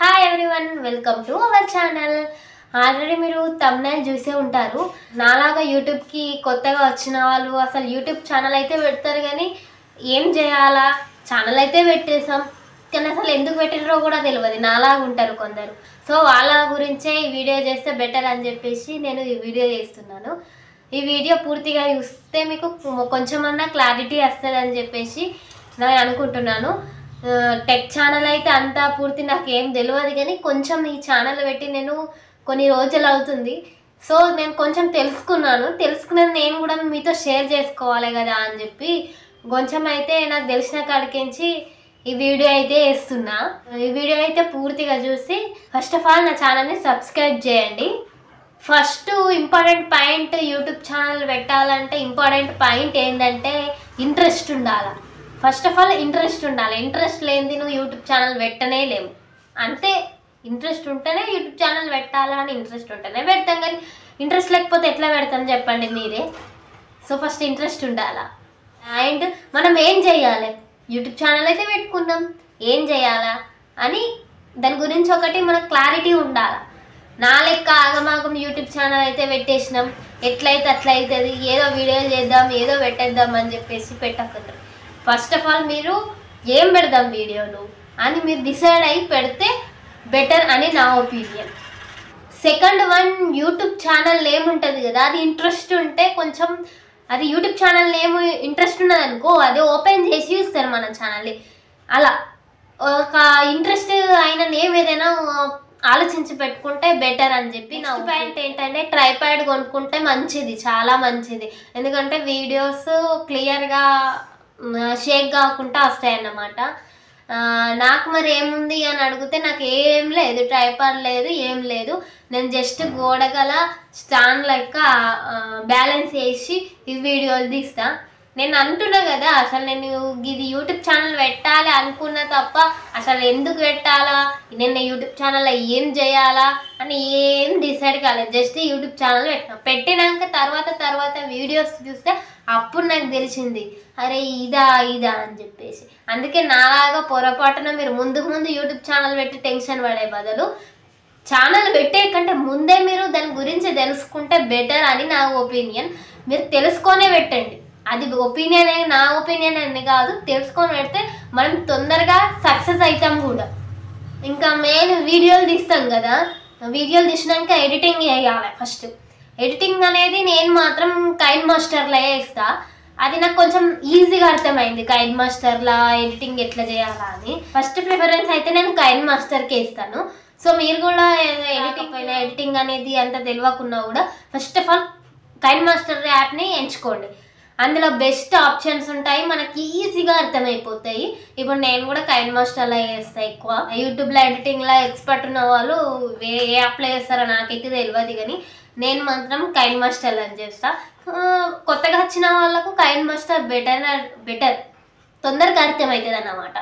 Hi everyone welcome to our channel already మీరు thumbnail చూసే ఉంటారు. నాలాగా యూట్యూబ్కి కొత్తగా వచ్చిన వాళ్ళు అసలు యూట్యూబ్ ఛానల్ అయితే పెడతారు కానీ ఏం చేయాలా? ఛానల్ అయితే పెట్టేసాం కానీ అసలు ఎందుకు పెట్టినరో కూడా తెలియదు. నాలాగా ఉంటారు కొందరు. సో వాళ్ళ గురించే ఈ వీడియో చేస్తే బెటర్ అని చెప్పేసి నేను ఈ వీడియో చేస్తున్నాను. ఈ వీడియో పూర్తిగా చూస్తే మీకు కొంచెమన్నా క్లారిటీ వస్తుంది అని చెప్పేసి నేను అనుకుంటున్నాను. టెక్ ఛానల్ అయితే అంతా పూర్తి నాకు ఏం తెలియదు కానీ కొంచెం ఈ ఛానల్ పెట్టి నేను కొన్ని రోజులు అవుతుంది. సో నేను కొంచెం తెలుసుకున్నాను. తెలుసుకున్నది నేను కూడా మీతో షేర్ చేసుకోవాలి కదా అని చెప్పి కొంచెం అయితే నాకు తెలిసిన కాడికించి ఈ వీడియో అయితే వేస్తున్నా. ఈ వీడియో అయితే పూర్తిగా చూసి ఫస్ట్ ఆఫ్ ఆల్ నా ఛానల్ని సబ్స్క్రైబ్ చేయండి. First important point YouTube channel పెట్టాలంటే ఇంపార్టెంట్ పాయింట్ ఏంటంటే ఇంట్రెస్ట్ ఉండాలి. ఫస్ట్ ఆఫ్ ఆల్ ఇంట్రెస్ట్ ఉండాలి. ఇంట్రెస్ట్ లేనిది నువ్వు యూట్యూబ్ ఛానల్ పెట్టనే లేవు. అంతే. ఇంట్రెస్ట్ ఉంటేనే యూట్యూబ్ ఛానల్ పెట్టాలా అని ఇంట్రెస్ట్ ఉంటేనే పెడతాం కానీ ఇంట్రెస్ట్ లేకపోతే ఎట్లా పెడతాం చెప్పండి మీరే? సో ఫస్ట్ ఇంట్రెస్ట్ ఉండాలా? అండ్ మనం ఏం చేయాలి? యూట్యూబ్ ఛానల్ అయితే పెట్టుకున్నాం. ఏం చేయాలా? అని దాని గురించి ఒకటి మనకు క్లారిటీ ఉండాలి? నా లెక్క ఆగమాగం యూట్యూబ్ ఛానల్ అయితే పెట్టేసినాం. ఎట్లయితే అట్లయితుంది ఏదో వీడియోలు చేద్దాం ఏదో పెట్టేద్దాం అని చెప్పేసి పెట్టకుండా ఫస్ట్ ఆఫ్ ఆల్ మీరు ఏం పెడదాం వీడియోలు అని మీరు డిసైడ్ అయి పెడితే బెటర్ అని నా opinion second one YouTube channel ఏముంటుంది కదా అది ఇంట్రెస్ట్ ఉంటే కొంచెం అది యూట్యూబ్ ఛానల్ ఏమి ఇంట్రెస్ట్ ఉన్నది అనుకో అది ఓపెన్ చేసి చూస్తారు మన ఛానల్ని అలా ఒక ఇంట్రెస్ట్ అయిన నేమ్ ఏదైనా ఆలోచించి పెట్టుకుంటే బెటర్ అని చెప్పి నా పాయింట్ ఏంటంటే ట్రైప్యాడ్ కొనుక్కుంటే మంచిది చాలా మంచిది. ఎందుకంటే వీడియోస్ క్లియర్గా షేక్ కాకుండా వస్తాయన్నమాట. నాకు మరి ఏముంది అని అడిగితే నాకు ఏం లేదు ట్రైపాడ్ లేదు ఏం లేదు. నేను జస్ట్ గోడగల స్టాండ్ లెక్క బ్యాలెన్స్ వేసి ఈ వీడియోలు తీస్తాను నేను అంటున్నా కదా అసలు నేను ఇది యూట్యూబ్ ఛానల్ పెట్టాలి అనుకున్నా తప్ప అసలు ఎందుకు పెట్టాలా? నేను యూట్యూబ్ ఛానల్లో ఏం చేయాలా అని ఏం డిసైడ్ కాలేదు. జస్ట్ యూట్యూబ్ ఛానల్ పెట్టినా. పెట్టినాక తర్వాత తర్వాత వీడియోస్ చూస్తే అప్పుడు నాకు తెలిసింది అరే ఇదా ఇదా అని చెప్పేసి. అందుకే నాలాగా పొరపాటున మీరు ముందుకు ముందు యూట్యూబ్ ఛానల్ పెట్టి టెన్షన్ పడే బదులు ఛానల్ పెట్టే కంటే ముందే మీరు దాని గురించి తెలుసుకుంటే బెటర్ అని నా ఒపీనియన్. మీరు తెలుసుకొనే పెట్టండి. అది ఒపీనియన్ నా ఒపీనియన్ అని కాదు తెలుసుకొని పెడితే మనం తొందరగా సక్సెస్ అవుతాం కూడా. ఇంకా మెయిన్ వీడియోలు తీస్తాం కదా వీడియోలు తీసినాక ఎడిటింగ్ చేయాలి ఫస్ట్. ఎడిటింగ్ అనేది నేను మాత్రం కైన్ మాస్టర్లో వేస్తా అది నాకు కొంచెం ఈజీగా అర్థమైంది కైన్ మాస్టర్లా ఎడిటింగ్ ఎట్లా చేయాలా అని. ఫస్ట్ ప్రిఫరెన్స్ అయితే నేను కైన్ మాస్టర్కి వేస్తాను సో మీరు కూడా ఎడిటింగ్ పైన ఎడిటింగ్ అనేది అంత తెలియకున్నా కూడా first of all KineMaster యాప్ని ఎంచుకోండి. అందులో బెస్ట్ ఆప్షన్స్ ఉంటాయి మనకి ఈజీగా అర్థమైపోతాయి. ఇప్పుడు నేను కూడా కైన్ మాస్టర్లో చేస్తాను ఎక్కువ. యూట్యూబ్లో ఎడిటింగ్లో ఎక్స్పర్ట్ ఉన్న వాళ్ళు ఏ ఏ యాప్లో చేస్తారో నాకైతే తెలియదు కానీ నేను మాత్రం కైన్ మాస్టర్ అని చేస్తా. కొత్తగా వచ్చిన వాళ్ళకు కైన్ మాస్టర్ బెటర్ బెటర్ తొందరగా అర్థమవుతుంది అన్నమాట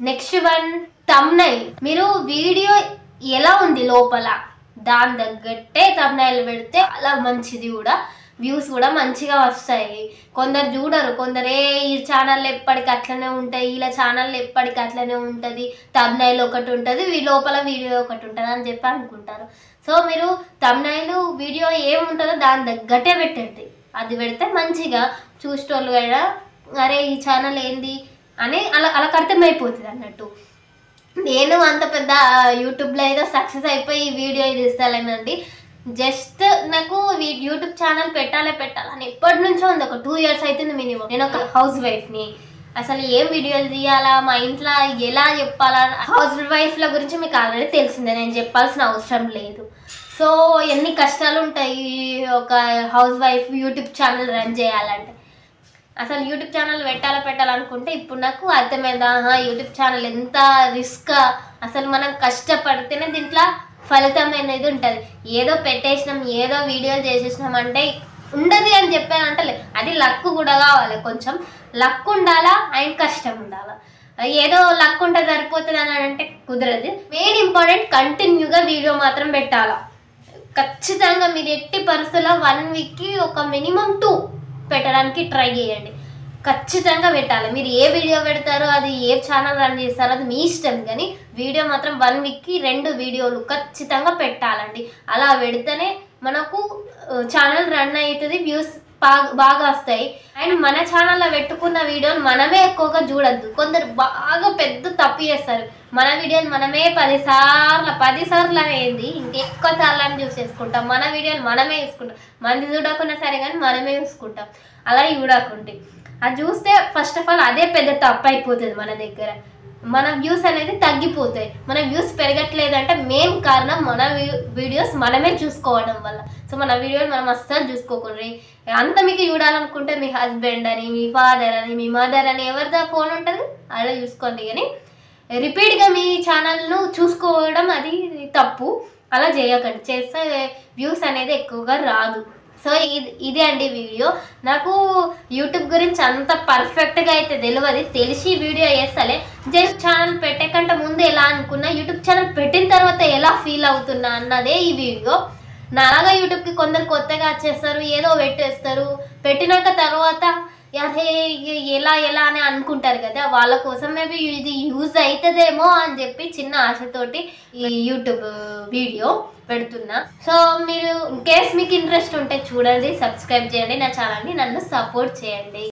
నెక్స్ట్ వన్ తమ్నైల్ మీరు వీడియో ఎలా ఉంది లోపల? దాని తగ్గట్టే తమ్నైల్ పెడితే అలా మంచిది కూడా. వ్యూస్ కూడా మంచిగా వస్తాయి. కొందరు చూడరు. కొందరే ఈ ఛానల్ ఎప్పటికి అట్లనే ఉంటాయి ఇలా ఛానల్ ఎప్పటికి అట్లనే ఉంటుంది. తమ్నైల్ ఒకటి ఉంటుంది. వీ లోపల వీడియో ఒకటి ఉంటుంది అని చెప్పి అనుకుంటారు. సో మీరు తమ్నైల్ వీడియో ఏముంటుందో దాని తగ్గట్టే పెట్టండి. అది పెడితే మంచిగా చూసేటోళ్ళు కూడా అరే ఈ ఛానల్ ఏంది? అని అలా అలా కర్తమైపోతుంది అన్నట్టు. నేను అంత పెద్ద యూట్యూబ్లో ఏదో సక్సెస్ అయిపోయి ఈ వీడియో ఇది ఇస్తానండి జస్ట్ నాకు వీ- యూట్యూబ్ ఛానల్ పెట్టాలే పెట్టాలని ఎప్పటి నుంచో ఉంది. ఒక టూ ఇయర్స్ అవుతుంది మినిమం. నేను ఒక హౌస్ వైఫ్ని. అసలు ఏం వీడియోలు తీయాలా మా ఇంట్లో ఎలా చెప్పాలా హౌస్ వైఫ్ల గురించి మీకు ఆల్రెడీ తెలిసిందే. నేను చెప్పాల్సిన అవసరం లేదు. సో ఎన్ని కష్టాలు ఉంటాయి ఒక housewife YouTube channel run చేయాలంటే. అసలు యూట్యూబ్ ఛానల్ పెట్టాలా పెట్టాలనుకుంటే ఇప్పుడు నాకు అర్థమైందా. ఆహా, యూట్యూబ్ ఛానల్ ఎంత రిస్క్. అసలు మనం కష్టపడితేనే దీంట్లో ఫలితం అనేది ఉంటుంది. ఏదో పెట్టేసినాం ఏదో వీడియోలు చేసేసినాం అంటే ఉండదు అని చెప్పానంటే అది లక్ కూడా కావాలి. కొంచెం లక్ ఉండాలా అండ్ కష్టం ఉండాలా. ఏదో లక్ ఉంటే సరిపోతుంది అని అంటే కుదరదు. మెయిన్ ఇంపార్టెంట్ కంటిన్యూగా వీడియో మాత్రం పెట్టాలా. ఖచ్చితంగా మీరు ఎట్టి పరిస్థితుల్లో వన్ వీక్కి ఒక మినిమం టూ పెట్టడానికి ట్రై చేయండి. ఖచ్చితంగా పెట్టాలి. మీరు ఏ వీడియో పెడతారో అది ఏ ఛానల్ రన్ చేస్తారో అది మీ ఇష్టం. కానీ వీడియో మాత్రం వన్ వీక్కి రెండు వీడియోలు ఖచ్చితంగా పెట్టాలండి. అలా పెడితేనే మనకు ఛానల్ రన్ అవుతుంది వ్యూస్ బాగా బాగా వస్తాయి. అండ్ మన ఛానల్లో పెట్టుకున్న వీడియోలు మనమే ఎక్కువగా చూడొద్దు. కొందరు బాగా పెద్ద తప్పు చేస్తారు. మన వీడియోలు మనమే పదిసార్లు పదిసార్లు అనేది ఇంకెక్కువ సార్లు అని చూసేసుకుంటాం మన వీడియోలు మనమే చూసుకుంటాం. మంది చూడకుండా సరే కానీ మనమే చూసుకుంటాం. అలా చూడకుంటే అది చూస్తే ఫస్ట్ ఆఫ్ ఆల్ అదే పెద్ద తప్పు అయిపోతుంది మన దగ్గర. మన వ్యూస్ అనేది తగ్గిపోతాయి. మన వ్యూస్ పెరగట్లేదంటే మెయిన్ కారణం మన వీడియోస్ మనమే చూసుకోవడం వల్ల. సో మన వీడియోలు మనం అస్సలు చూసుకోకూడదు. అంత మీకు చూడాలనుకుంటే మీ హస్బెండ్ అని మీ ఫాదర్ అని మీ మదర్ అని ఎవరిదా ఫోన్ ఉంటుంది? అలా చూసుకోండి కానీ రిపీట్గా మీ ఛానల్ను చూసుకోవడం అది తప్పు. అలా చేయకండి. చేస్తే వ్యూస్ అనేది ఎక్కువగా రాదు. సో ఇది ఇదే అండి వీడియో. నాకు యూట్యూబ్ గురించి అంత పర్ఫెక్ట్గా అయితే తెలియదు తెలిసి వీడియో వేస్తలే జస్ట్ ఛానల్ పెట్టేకంటే ముందు ఎలా అనుకున్నా యూట్యూబ్ ఛానల్ పెట్టిన తర్వాత ఎలా ఫీల్ అవుతున్నా అన్నదే ఈ వీడియో. నాలాగా యూట్యూబ్కి కొందరు కొత్తగా వచ్చేస్తారు ఏదో పెట్టేస్తారు. పెట్టినాక తర్వాత అరే ఎలా ఎలా అని అనుకుంటారు కదా వాళ్ళ కోసం మేబీ ఇది యూజ్ అవుతుందేమో అని చెప్పి చిన్న ఆశతోటి ఈ యూట్యూబ్ వీడియో పెడుతున్నా. సో మీరు ఇన్ కేస్ మీకు ఇంట్రెస్ట్ ఉంటే చూడండి సబ్స్క్రైబ్ చేయండి. నా ఛానల్ని నన్ను సపోర్ట్ చేయండి.